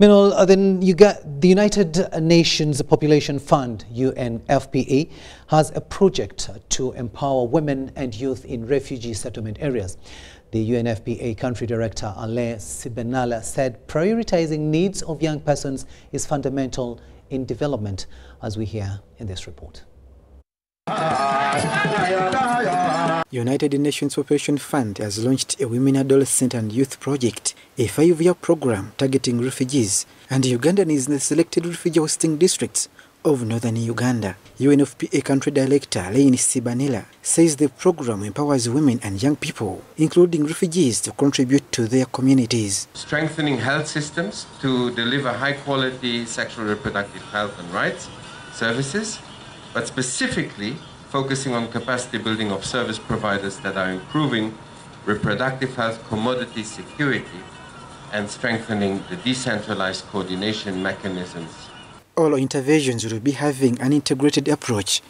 Meanwhile, uh, then you the United Nations Population Fund, UNFPA, has a project to empower women and youth in refugee settlement areas. The UNFPA country director, Alain Sibenaler, said prioritizing needs of young persons is fundamental in development, as we hear in this report. United Nations Population Fund has launched a Women, Adolescent and Youth Project, a five-year program targeting refugees, and Ugandan is in the selected refugee hosting districts of northern Uganda. UNFPA Country Director Alain Sibenaler says the program empowers women and young people, including refugees, to contribute to their communities. Strengthening health systems to deliver high-quality sexual reproductive health and rights services, but specifically focusing on capacity building of service providers that are improving reproductive health commodity security and strengthening the decentralized coordination mechanisms. All interventions will be having an integrated approach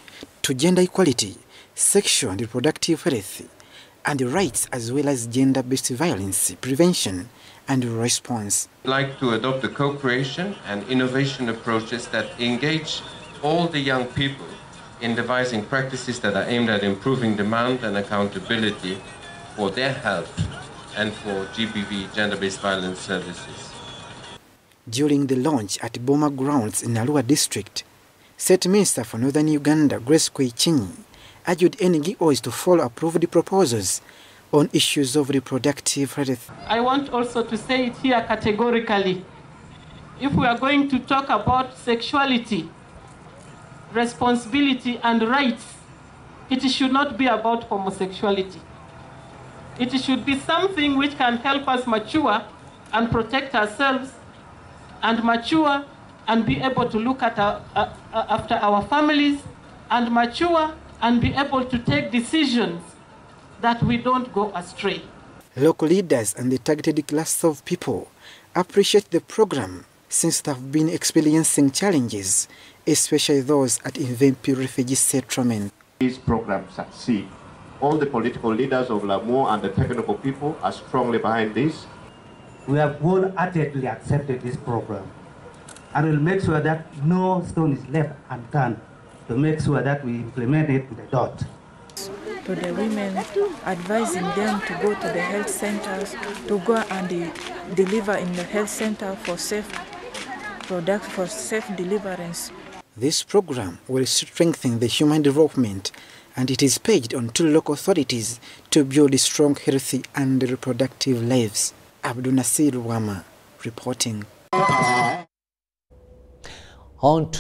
to gender equality, sexual and reproductive health, and the rights as well as gender-based violence prevention and response. I'd like to adopt the co-creation and innovation approaches that engage all the young people in devising practices that are aimed at improving demand and accountability for their health and for GBV, gender-based violence services. During the launch at Boma Grounds in Arua District, State Minister for Northern Uganda, Grace Kwiyucwiny, urged NGOs to follow approved proposals on issues of reproductive health. I want also to say it here categorically. If we are going to talk about sexuality, responsibility and rights, it should not be about homosexuality. It should be something which can help us mature and protect ourselves and mature and be able to look at our, uh, uh, after our families and mature and be able to take decisions that we don't go astray. Local leaders and the targeted class of people appreciate the program since they have been experiencing challenges, especially those at Imvepi refugee settlement. This program succeed. All the political leaders of Lamu and the technical people are strongly behind this. We have wholeheartedly accepted this program and will make sure that no stone is left unturned to make sure that we implement it to the dot. To the women, advising them to go to the health centers, to go and deliver in the health center for safe product for safe deliverance. This program will strengthen the human development and it is pledged on two local authorities to build strong, healthy and reproductive lives. Abdul Nasir Wama reporting. On to